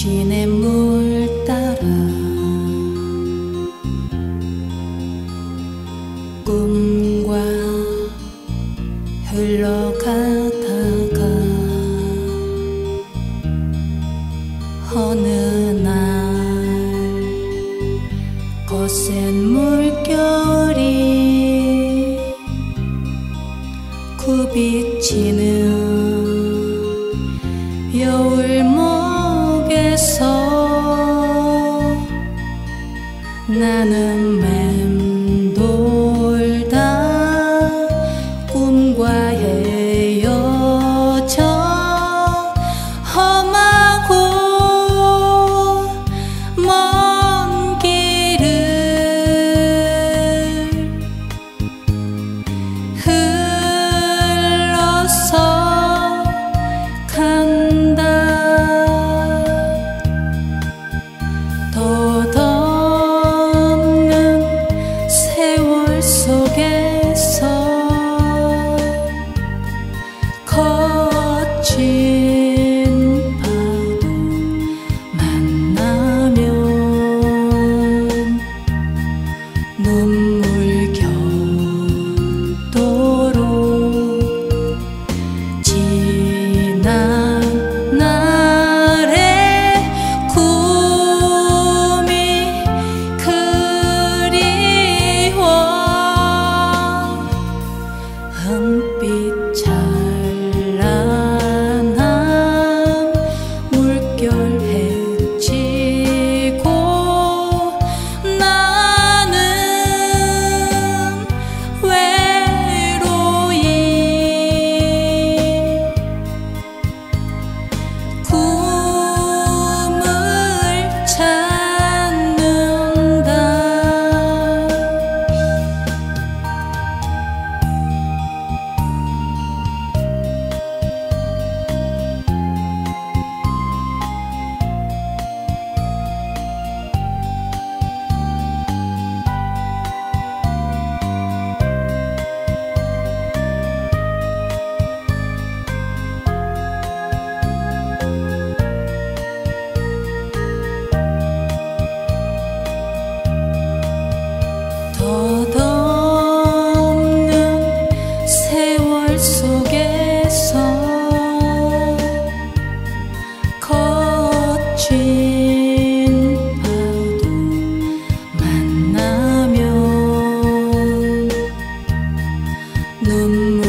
신의 물 따라 꿈과 흘러가다가 어느 날 거센 물결이 굽이치는 여울 모 나는 눈